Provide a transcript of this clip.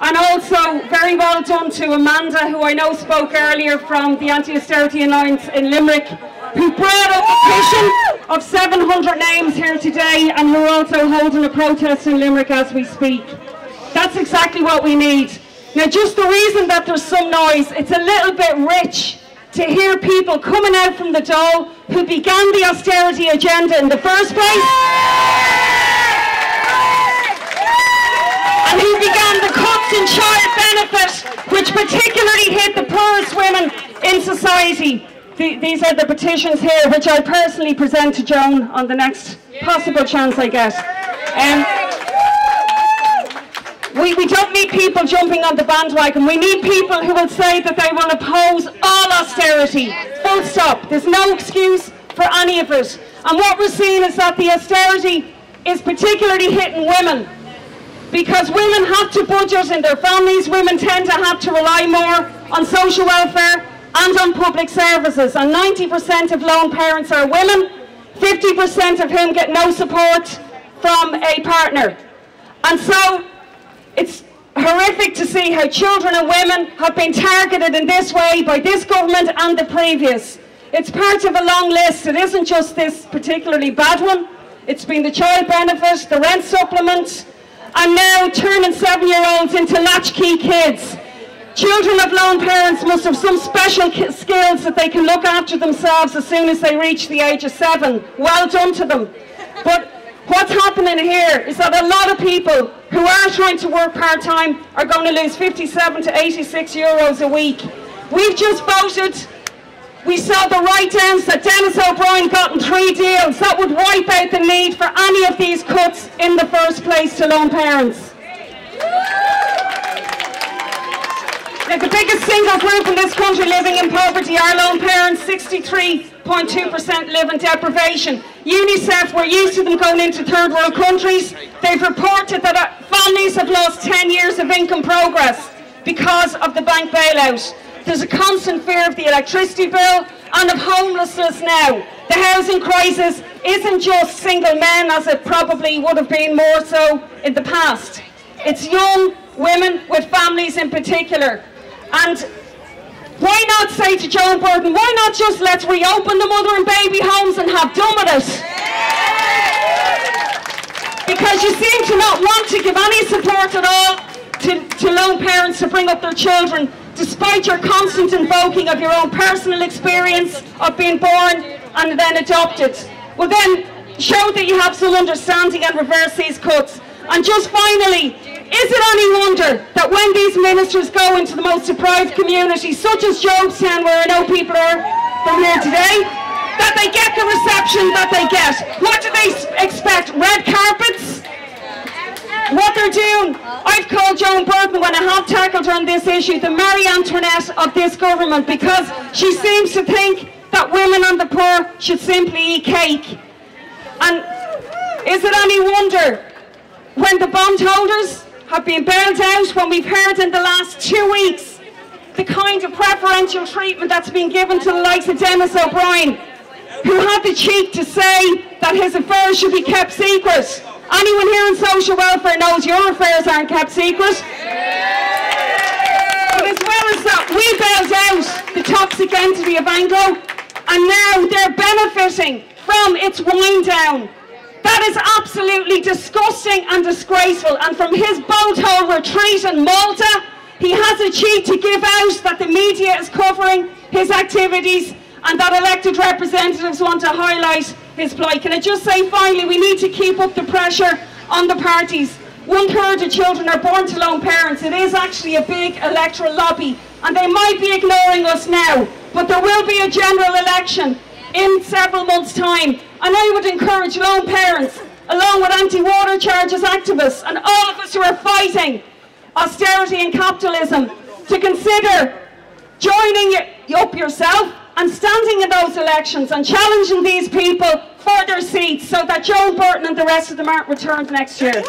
And also, very well done to Amanda, who I know spoke earlier from the Anti-Austerity Alliance in Limerick, who brought up a petition of 700 names here today and who are also holding a protest in Limerick as we speak. That's exactly what we need. Now, just the reason that there's some noise, it's a little bit rich to hear people coming out from the Dáil who began the austerity agenda in the first place and who began the cuts in child benefit which particularly hit the poorest women in society. these are the petitions here which I'll personally present to Joan on the next possible chance I get. Um, we, we don't need people jumping on the bandwagon. We need people who will say that they will oppose all austerity. Full stop. There's no excuse for any of it. And what we're seeing is that the austerity is particularly hitting women because women have to budget in their families. Women tend to have to rely more on social welfare and on public services. And 90% of lone parents are women, 50% of whom get no support from a partner. And so it's horrific to see how children and women have been targeted in this way by this government and the previous. It's part of a long list. It isn't just this particularly bad one. It's been the child benefit, the rent supplement, and now turning seven-year-olds into latchkey kids. Children of lone parents must have some special skills that they can look after themselves as soon as they reach the age of seven. Well done to them. But What's happening here is that a lot of people who are trying to work part-time are going to lose 57 to 86 euros a week. We've just voted, we saw the write-downs that Denis O'Brien got in three deals. That would wipe out the need for any of these cuts in the first place to lone parents. The biggest single group in this country living in poverty are lone parents, 63.2% live in deprivation. UNICEF, we're used to them going into third world countries. They've reported that uh, families have lost 10 years of income progress because of the bank bailout. There's a constant fear of the electricity bill and of homelessness now. The housing crisis isn't just single men as it probably would have been more so in the past. It's young women with families in particular and why not say to Joan Burton, why not just let's reopen the mother and baby homes and have done with it? Because you seem to not want to give any support at all to, to lone parents to bring up their children, despite your constant invoking of your own personal experience of being born and then adopted. Well then, show that you have some understanding and reverse these cuts. And just finally, is it any wonder that when these ministers go into the most deprived communities, such as Jobstown, where I know people are from here today, that they get the reception that they get? What do they expect? Red carpets? What they're doing, I've called Joan Burton when I have tackled her on this issue, the Marie Antoinette of this government, because she seems to think that women and the poor should simply eat cake. And is it any wonder when the bondholders have been bailed out when we've heard in the last two weeks the kind of preferential treatment that's been given to the likes of Denis O'Brien, who had the cheek to say that his affairs should be kept secret. Anyone here in social welfare knows your affairs aren't kept secret. But as well as that, we bailed out the toxic entity of Anglo, and now they're benefiting from its wind down is absolutely disgusting and disgraceful. And from his boat boathole retreat in Malta, he has a cheek to give out that the media is covering his activities and that elected representatives want to highlight his plight. Can I just say finally, we need to keep up the pressure on the parties. One third of children are born to lone parents. It is actually a big electoral lobby and they might be ignoring us now, but there will be a general election in several months' time. And I would encourage lone parents, along with anti-water charges activists and all of us who are fighting austerity and capitalism, to consider joining up yourself and standing in those elections and challenging these people for their seats so that Joan Burton and the rest of them aren't returned next year.